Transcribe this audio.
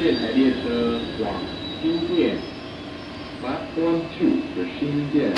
这台列车往新店，Platform Two，就是新店。